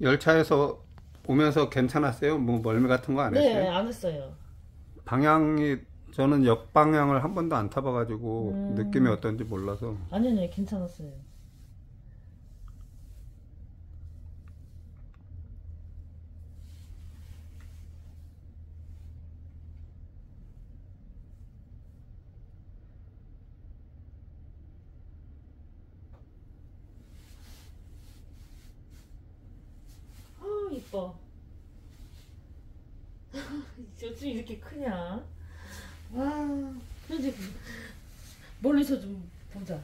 열차에서 오면서 괜찮았어요? 뭐 멀미 같은 거안 네, 했어요? 안 했어요. 방향이 저는 역방향을 한 번도 안 타봐가지고 음. 느낌이 어떤지 몰라서 아니요, 네, 괜찮았어요. 아, 이뻐. 어쩜 이렇게 크냐? 와, 현지 멀리서 좀 보자.